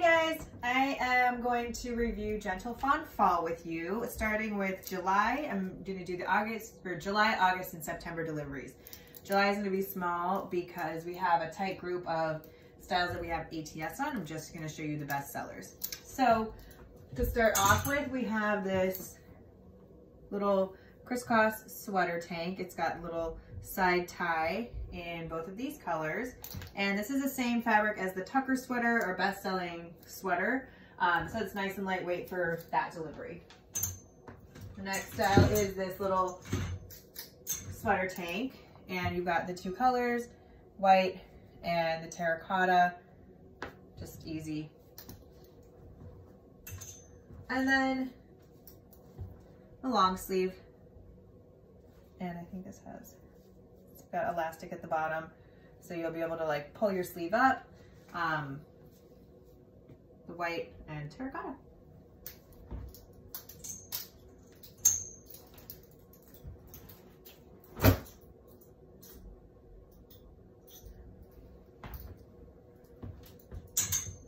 Guys, I am going to review Gentle Fawn Fall with you, starting with July. I'm gonna do the August, or July, August, and September deliveries. July is gonna be small because we have a tight group of styles that we have ATS on. I'm just gonna show you the best sellers. So to start off with, we have this little crisscross sweater tank. It's got little side tie in both of these colors. And this is the same fabric as the Tucker sweater, our best-selling sweater. Um, so it's nice and lightweight for that delivery. The next style is this little sweater tank. And you've got the two colors, white and the terracotta. Just easy. And then a long sleeve. And I think this has got elastic at the bottom. So you'll be able to like pull your sleeve up. Um, the white and terracotta.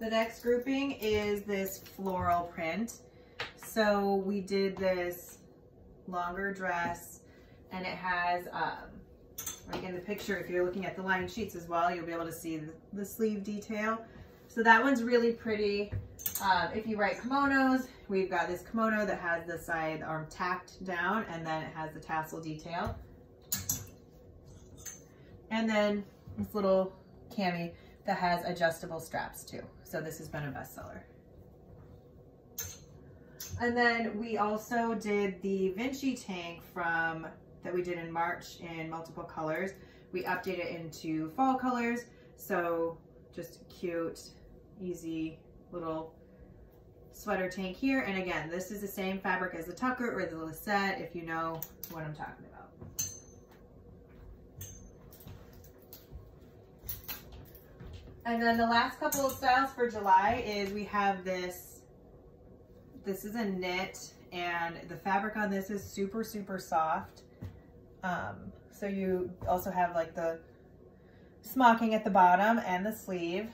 The next grouping is this floral print. So we did this longer dress and it has um, like in the picture, if you're looking at the line sheets as well, you'll be able to see the, the sleeve detail. So that one's really pretty. Um, if you write kimonos, we've got this kimono that has the side arm tacked down and then it has the tassel detail. And then this little cami that has adjustable straps too. So this has been a bestseller. And then we also did the Vinci tank from that we did in March in multiple colors. We updated it into fall colors. So just cute, easy little sweater tank here. And again, this is the same fabric as the Tucker or the Lisette, if you know what I'm talking about. And then the last couple of styles for July is we have this, this is a knit and the fabric on this is super, super soft. Um, so you also have like the smocking at the bottom and the sleeve.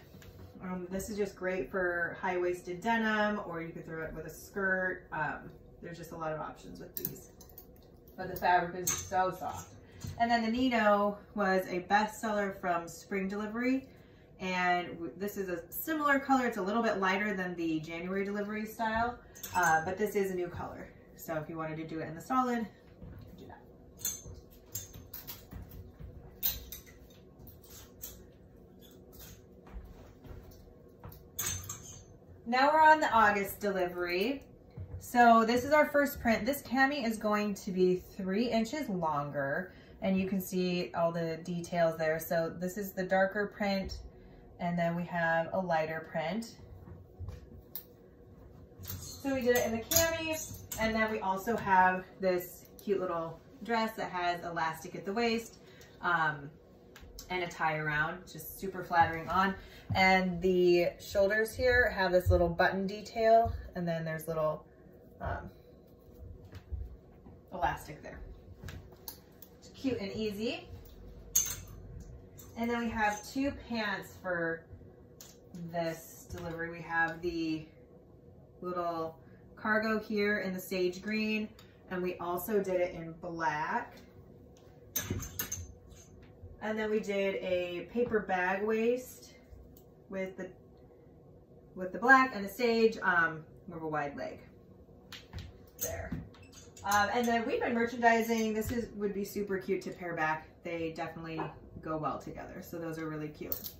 Um, this is just great for high-waisted denim or you could throw it with a skirt. Um, there's just a lot of options with these. But the fabric is so soft. And then the Nino was a bestseller from spring delivery. And this is a similar color. It's a little bit lighter than the January delivery style, uh, but this is a new color. So if you wanted to do it in the solid, Now we're on the August delivery. So this is our first print. This cami is going to be three inches longer and you can see all the details there. So this is the darker print and then we have a lighter print. So we did it in the cami and then we also have this cute little dress that has elastic at the waist. Um, and a tie around, just super flattering on. And the shoulders here have this little button detail, and then there's little um, elastic there. It's cute and easy. And then we have two pants for this delivery. We have the little cargo here in the sage green, and we also did it in black. And then we did a paper bag waist with the with the black and the sage, um, more of a wide leg. There. Um, and then we've been merchandising. This is would be super cute to pair back. They definitely go well together. So those are really cute.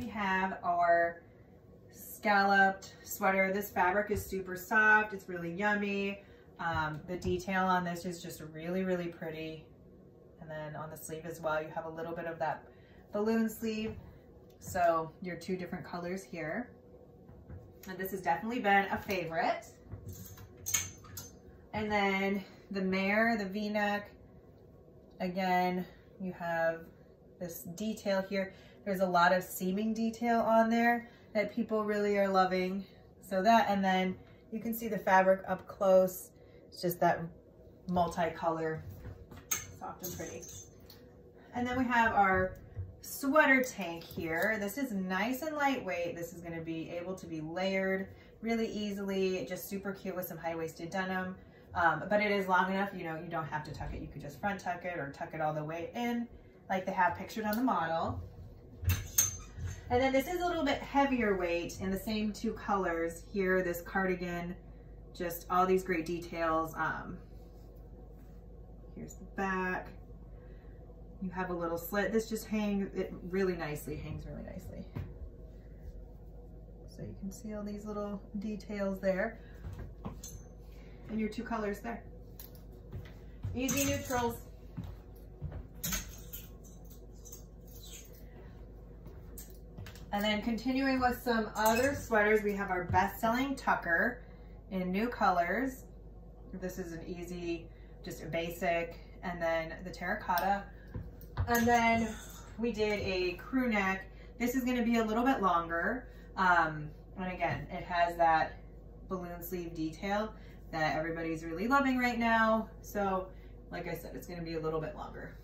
we have our scalloped sweater. This fabric is super soft. It's really yummy. Um, the detail on this is just really, really pretty. And then on the sleeve as well, you have a little bit of that balloon sleeve. So your two different colors here. And this has definitely been a favorite. And then the mare, the v-neck, again, you have this detail here. There's a lot of seaming detail on there that people really are loving. So that, and then You can see the fabric up close. It's just that multicolor, soft and pretty. And then we have our sweater tank here. This is nice and lightweight. This is gonna be able to be layered really easily, just super cute with some high-waisted denim. Um, but it is long enough, you know, you don't have to tuck it. You could just front tuck it or tuck it all the way in like they have pictured on the model. And then this is a little bit heavier weight in the same two colors here, this cardigan, just all these great details. Um, here's the back. You have a little slit. This just hangs it really nicely, hangs really nicely. So you can see all these little details there. And your two colors there. Easy neutrals. And then continuing with some other sweaters, we have our best-selling Tucker in new colors. This is an easy, just a basic, and then the terracotta. And then we did a crew neck. This is gonna be a little bit longer. Um, and again, it has that balloon sleeve detail that everybody's really loving right now. So like I said, it's gonna be a little bit longer.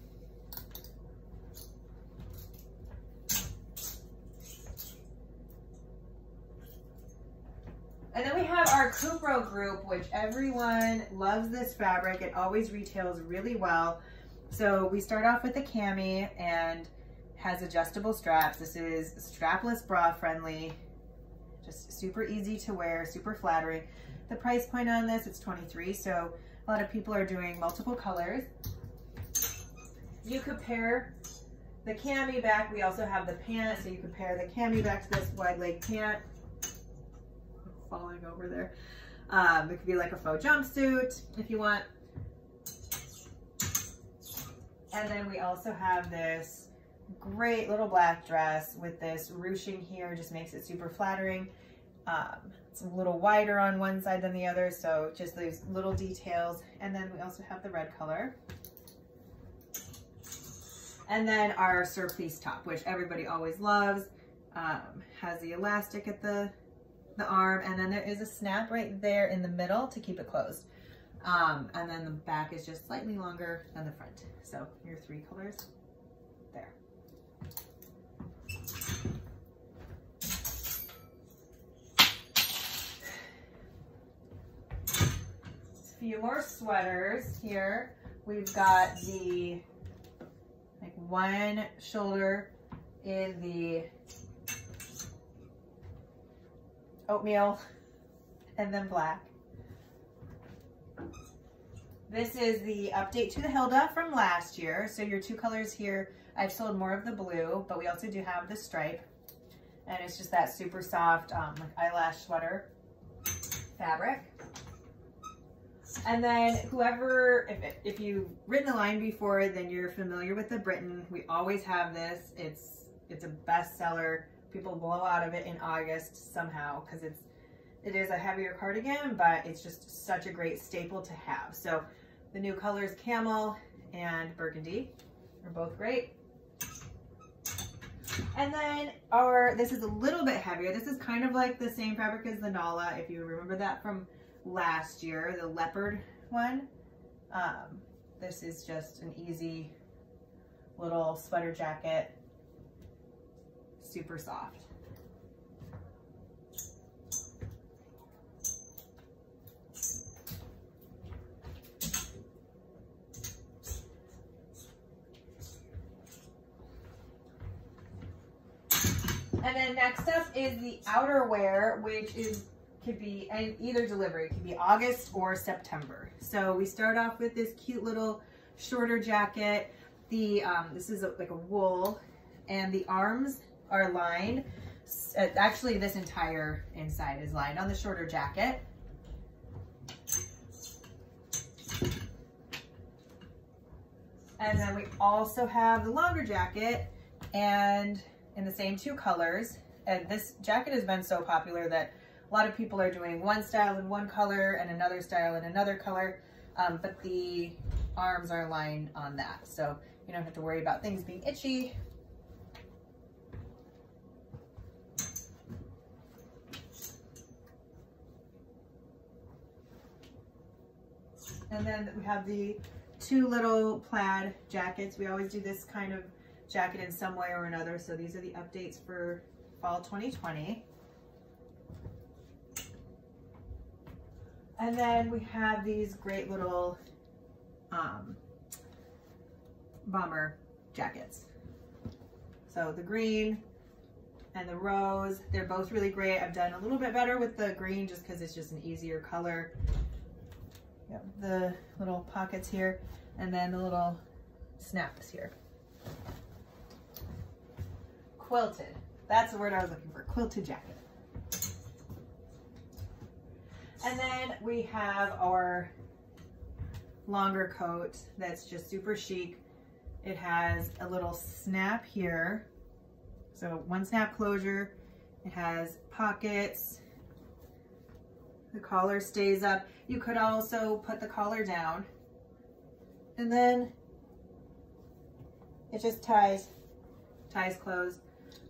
And then we have our Cupro group, which everyone loves this fabric. It always retails really well. So we start off with the cami and has adjustable straps. This is strapless bra friendly, just super easy to wear, super flattering. The price point on this, it's 23, so a lot of people are doing multiple colors. You could pair the cami back. We also have the pant, so you could pair the cami back to this wide leg pant. Falling over there. Um, it could be like a faux jumpsuit if you want. And then we also have this great little black dress with this ruching here, just makes it super flattering. Um, it's a little wider on one side than the other, so just those little details. And then we also have the red color. And then our surplice top, which everybody always loves, um, has the elastic at the, the arm, and then there is a snap right there in the middle to keep it closed. Um, and then the back is just slightly longer than the front. So your three colors there. A few more sweaters here. We've got the like one shoulder in the oatmeal and then black. This is the update to the Hilda from last year. So your two colors here, I've sold more of the blue, but we also do have the stripe. And it's just that super soft um, eyelash sweater fabric. And then whoever, if, if you've written the line before, then you're familiar with the Britain. We always have this. It's, it's a bestseller. People blow out of it in August somehow because it's it is a heavier cardigan, but it's just such a great staple to have. So the new colors camel and burgundy are both great. And then our, this is a little bit heavier. This is kind of like the same fabric as the Nala, if you remember that from last year, the leopard one. Um, this is just an easy little sweater jacket, super soft. And then next up is the outerwear, which is could be either delivery. It could be August or September. So we start off with this cute little shorter jacket. The um, This is a, like a wool and the arms are lined. Uh, actually, this entire inside is lined on the shorter jacket. And then we also have the longer jacket and in the same two colors. And this jacket has been so popular that a lot of people are doing one style in one color and another style in another color, um, but the arms are lined on that. So you don't have to worry about things being itchy. And then we have the two little plaid jackets. We always do this kind of jacket in some way or another. So these are the updates for fall 2020. And then we have these great little um, bomber jackets. So the green and the rose, they're both really great. I've done a little bit better with the green just because it's just an easier color. The little pockets here and then the little snaps here. Quilted. That's the word I was looking for, quilted jacket. And then we have our longer coat that's just super chic. It has a little snap here. So one snap closure. It has pockets. The collar stays up. You could also put the collar down. And then it just ties, ties closed.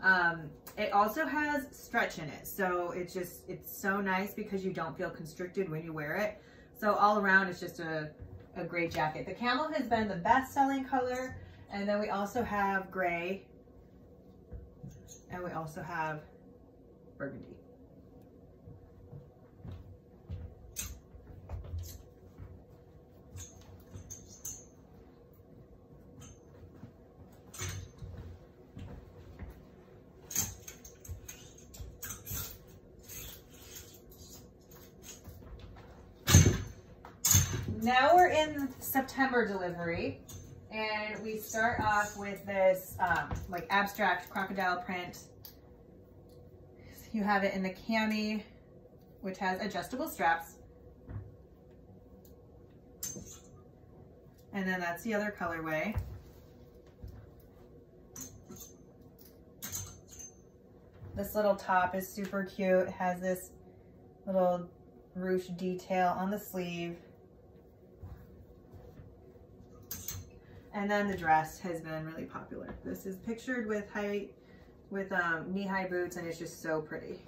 Um, it also has stretch in it. So it's just, it's so nice because you don't feel constricted when you wear it. So all around it's just a, a great jacket. The camel has been the best selling color. And then we also have gray. And we also have burgundy. Now we're in September delivery and we start off with this um, like abstract crocodile print. You have it in the cami, which has adjustable straps. And then that's the other colorway. This little top is super cute. It has this little ruche detail on the sleeve. And then the dress has been really popular. This is pictured with height, with um, knee-high boots and it's just so pretty.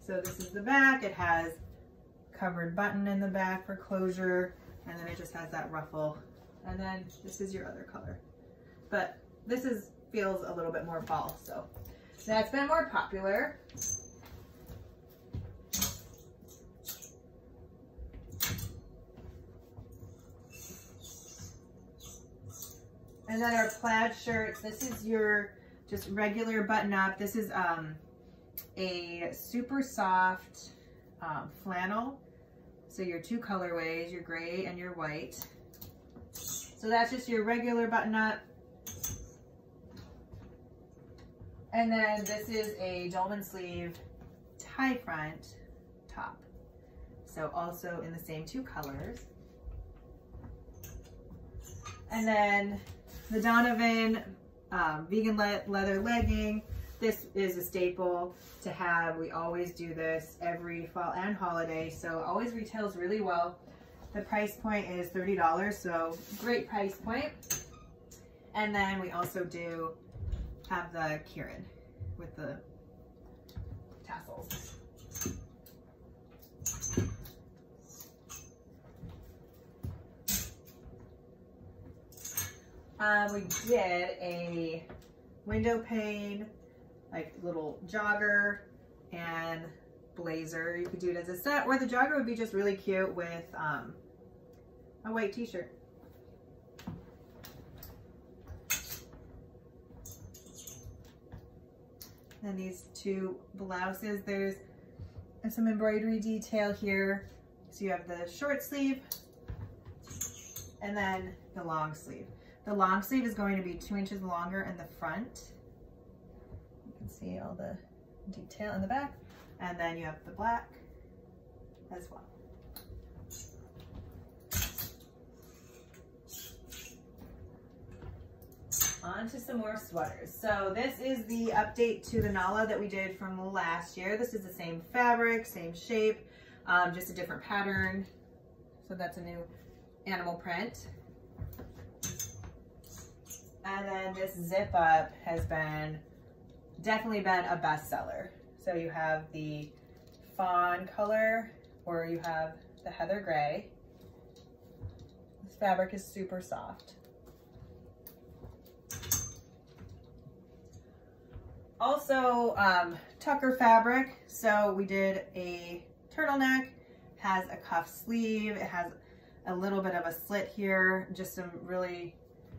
So this is the back. It has covered button in the back for closure and then it just has that ruffle. And then this is your other color. But this is feels a little bit more fall. So that's been more popular. And then our plaid shirts. This is your just regular button up. This is um, a super soft um, flannel. So your two colorways, your gray and your white. So that's just your regular button up. And then this is a dolman sleeve tie front top. So also in the same two colors. And then the Donovan um, vegan le leather legging. This is a staple to have. We always do this every fall and holiday, so always retails really well. The price point is $30, so great price point. And then we also do have the Kieran with the tassels. Um, we did a window pane, like little jogger and blazer. You could do it as a set, or the jogger would be just really cute with um, a white t-shirt. And these two blouses, there's some embroidery detail here. So you have the short sleeve and then the long sleeve. The long sleeve is going to be two inches longer in the front. You can see all the detail in the back. And then you have the black as well. On to some more sweaters. So this is the update to the Nala that we did from last year. This is the same fabric, same shape, um, just a different pattern. So that's a new animal print. And then this zip up has been, definitely been a bestseller. So you have the fawn color or you have the heather gray. This fabric is super soft. Also, um, Tucker fabric. So we did a turtleneck, has a cuff sleeve, it has a little bit of a slit here, just some really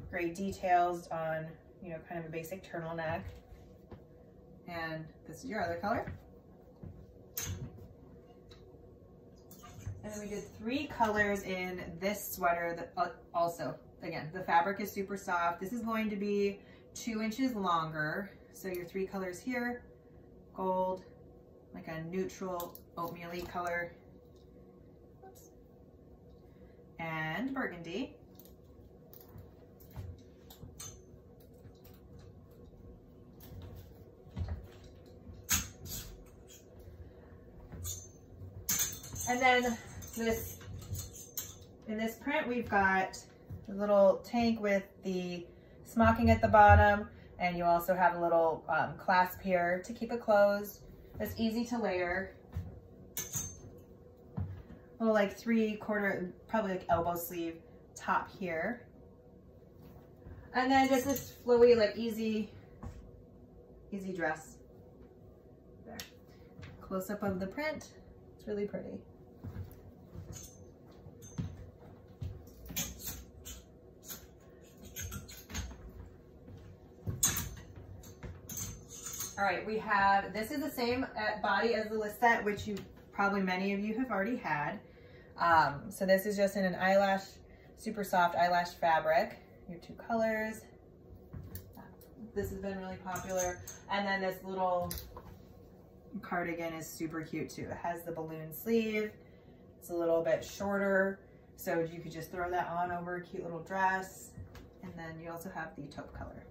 great details on, you know, kind of a basic turtleneck. And this is your other color. And then we did three colors in this sweater that uh, also, again, the fabric is super soft. This is going to be two inches longer. So your three colors here, gold, like a neutral oatmeal color, Oops. and burgundy. And then this, in this print, we've got a little tank with the smocking at the bottom, and you also have a little um, clasp here to keep it closed. It's easy to layer. Little like three quarter, probably like elbow sleeve top here. And then just this flowy, like easy, easy dress. There. Close up of the print. It's really pretty. All right, we have, this is the same uh, body as the Lisette, which you probably many of you have already had. Um, so this is just in an eyelash, super soft eyelash fabric. Your two colors. This has been really popular. And then this little cardigan is super cute too. It has the balloon sleeve. It's a little bit shorter. So you could just throw that on over a cute little dress. And then you also have the taupe color.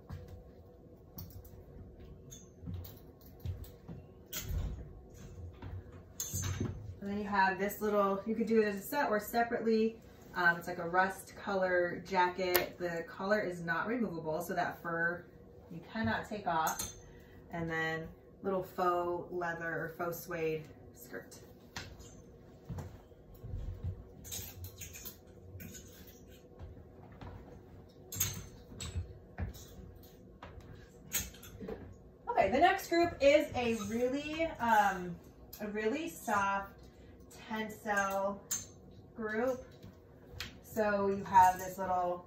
And then you have this little, you could do it as a set or separately. Um, it's like a rust color jacket. The collar is not removable, so that fur you cannot take off. And then little faux leather or faux suede skirt. Okay, the next group is a really, um, a really soft Tencel group. So you have this little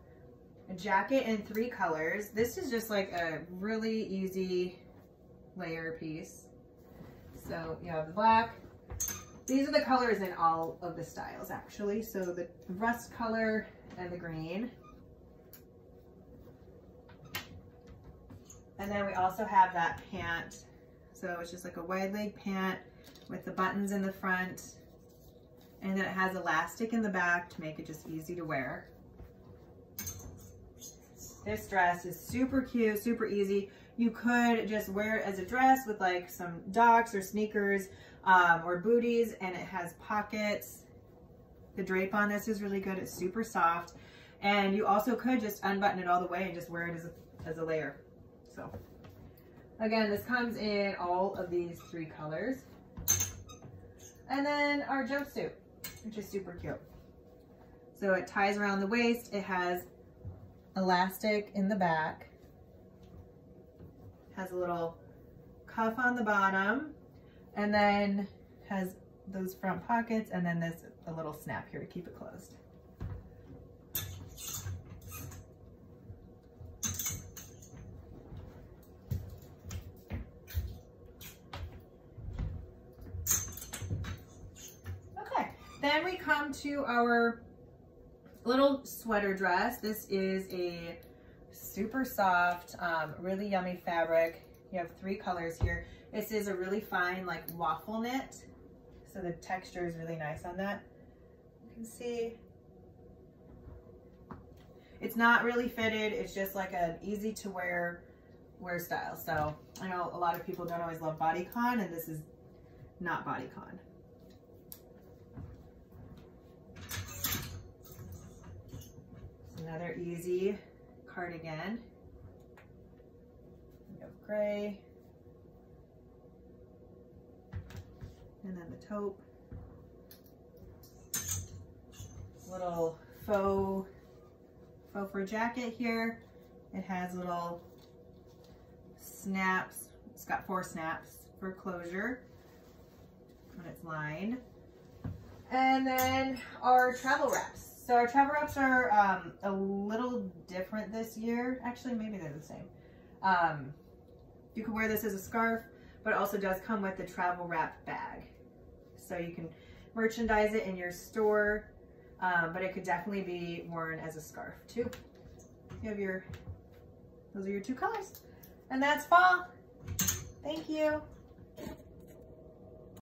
jacket in three colors. This is just like a really easy layer piece. So you have the black. These are the colors in all of the styles actually. So the rust color and the green. And then we also have that pant. So it's just like a wide leg pant with the buttons in the front and then it has elastic in the back to make it just easy to wear. This dress is super cute, super easy. You could just wear it as a dress with like some docs or sneakers um, or booties and it has pockets. The drape on this is really good. It's super soft. And you also could just unbutton it all the way and just wear it as a, as a layer. So again, this comes in all of these three colors. And then our jumpsuit which is super cute. So it ties around the waist. It has elastic in the back. Has a little cuff on the bottom and then has those front pockets and then this a little snap here to keep it closed. To our little sweater dress. This is a super soft, um, really yummy fabric. You have three colors here. This is a really fine like waffle knit. So the texture is really nice on that. You can see. It's not really fitted. It's just like an easy to wear wear style. So I know a lot of people don't always love bodycon and this is not bodycon. Another easy cardigan. Have gray. And then the taupe. Little faux faux fur jacket here. It has little snaps. It's got four snaps for closure when it's lined. And then our travel wraps. So our travel wraps are um, a little different this year. Actually, maybe they're the same. Um, you can wear this as a scarf, but it also does come with the travel wrap bag. So you can merchandise it in your store, um, but it could definitely be worn as a scarf too. You have your, those are your two colors. And that's fall. Thank you.